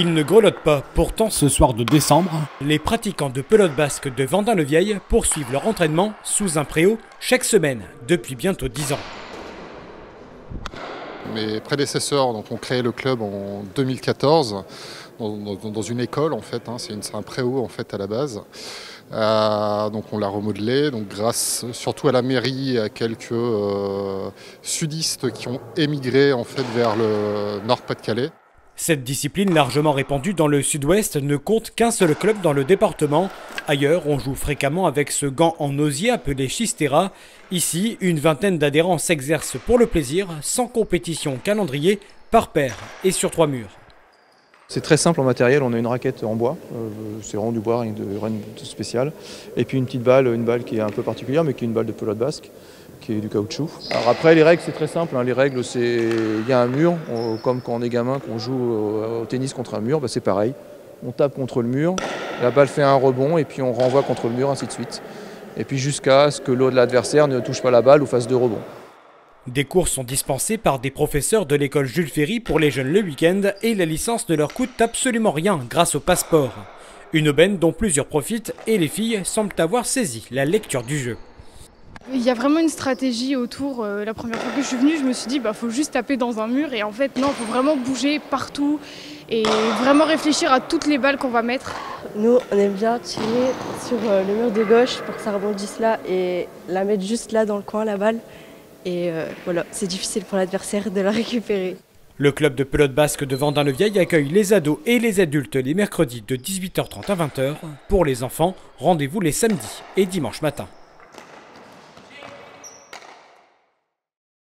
Ils ne grelottent pas. Pourtant, ce soir de décembre, les pratiquants de pelote basque de Vendin-le-Vieil poursuivent leur entraînement sous un préau chaque semaine depuis bientôt 10 ans. Mes prédécesseurs donc, ont créé le club en 2014 dans, une école en fait. Hein. c'est un préau en fait à la base. Euh, donc on l'a remodelé, donc grâce surtout à la mairie et à quelques euh, sudistes qui ont émigré en fait vers le Nord-Pas-de-Calais. Cette discipline largement répandue dans le sud-ouest ne compte qu'un seul club dans le département. Ailleurs, on joue fréquemment avec ce gant en osier appelé Chistera. Ici, une vingtaine d'adhérents s'exercent pour le plaisir, sans compétition calendrier, par paire et sur trois murs. C'est très simple en matériel, on a une raquette en bois, euh, c'est vraiment du bois, rien de, rien de spécial. Et puis une petite balle, une balle qui est un peu particulière, mais qui est une balle de pelote basque qui est du caoutchouc. Alors après les règles c'est très simple, hein. les règles c'est il y a un mur, comme quand on est gamin, qu'on joue au, tennis contre un mur, bah, c'est pareil. On tape contre le mur, la balle fait un rebond et puis on renvoie contre le mur, ainsi de suite. Et puis jusqu'à ce que l'eau de l'adversaire ne touche pas la balle ou fasse deux rebonds. Des cours sont dispensés par des professeurs de l'école Jules Ferry pour les jeunes le week-end et la licence ne leur coûte absolument rien grâce au passeport. Une aubaine dont plusieurs profitent et les filles semblent avoir saisi la lecture du jeu. Il y a vraiment une stratégie autour. Euh, la première fois que je suis venue, je me suis dit, bah faut juste taper dans un mur. Et en fait, non, il faut vraiment bouger partout et vraiment réfléchir à toutes les balles qu'on va mettre. Nous, on aime bien tirer sur euh, le mur de gauche pour que ça rebondisse là et la mettre juste là dans le coin, la balle. Et euh, voilà, c'est difficile pour l'adversaire de la récupérer. Le club de pelote basque de Vendin-le-Vieil accueille les ados et les adultes les mercredis de 18h30 à 20h. Pour les enfants, rendez-vous les samedis et dimanches matin.